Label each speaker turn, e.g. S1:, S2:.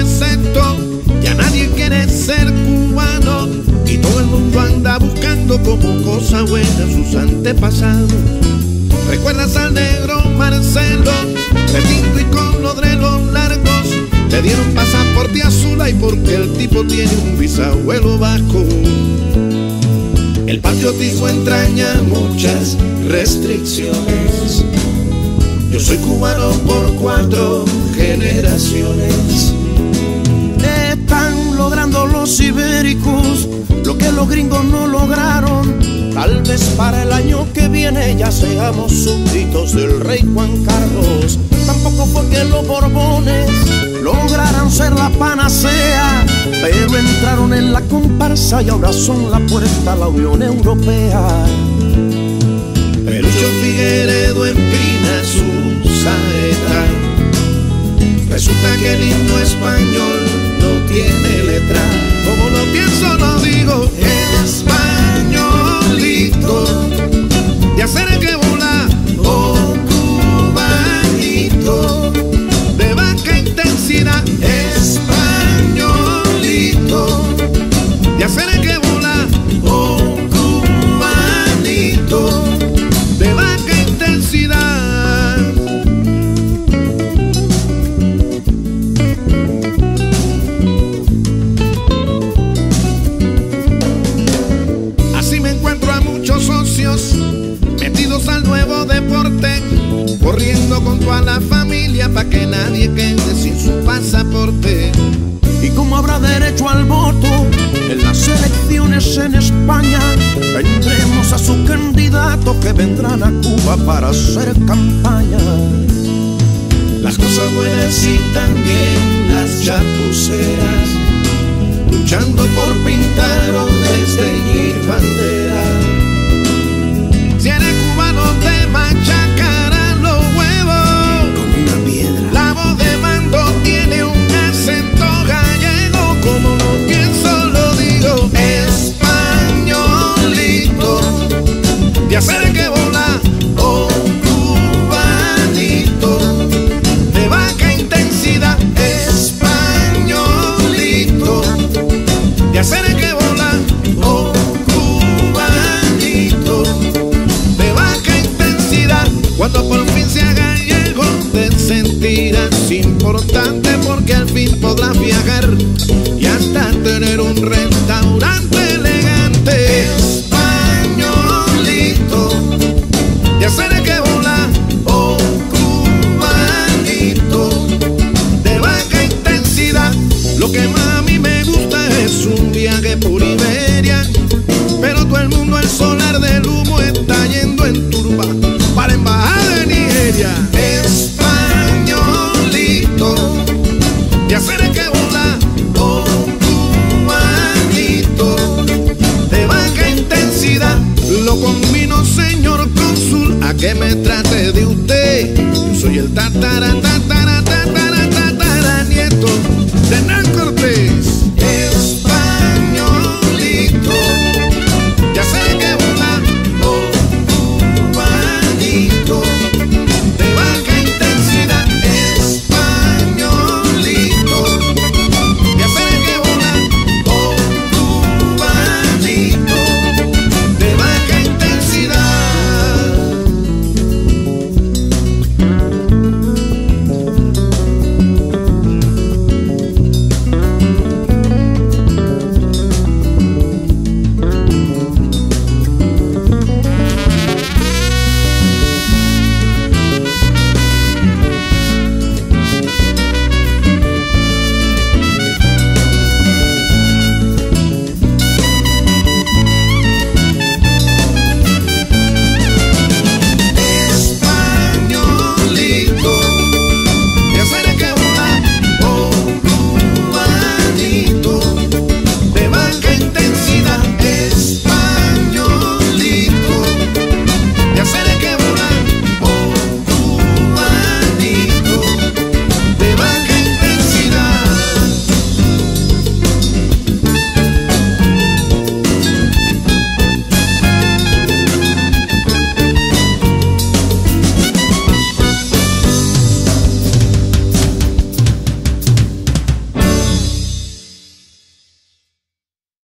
S1: perfecto, ya nadie quiere ser cubano y todo el mundo anda buscando como cosa buena sus antepasados. ¿Recuerdas al negro Marcelo, retinto y con los drenos largos? Le dieron pasaporte azul y porque el tipo tiene un bisabuelo vasco. El patriotismo entraña muchas restricciones. Yo soy cubano por cuatro generaciones.
S2: Los ibéricos lo que los gringos no lograron. Tal vez para el año que viene ya seamos súbditos del rey Juan Carlos. Tampoco fue que los borbones lograran ser la panacea, pero entraron en la comparsa y ahora son la puerta a la Unión Europea.
S1: Pelucho Figueredo empina su saeta. Resulta que el himno español tiene letra. Como lo pienso, lo digo. Españolito, toda la familia para que nadie quede sin su pasaporte.
S2: Y como habrá derecho al voto en las elecciones en España, tendremos a su candidato que vendrán a Cuba para hacer campaña.
S1: Las cosas buenas y también las chapuceras, luchando por pintar o desdeñir olvídate de usted. Yo soy el tatara, tatara